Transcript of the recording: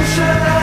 Nation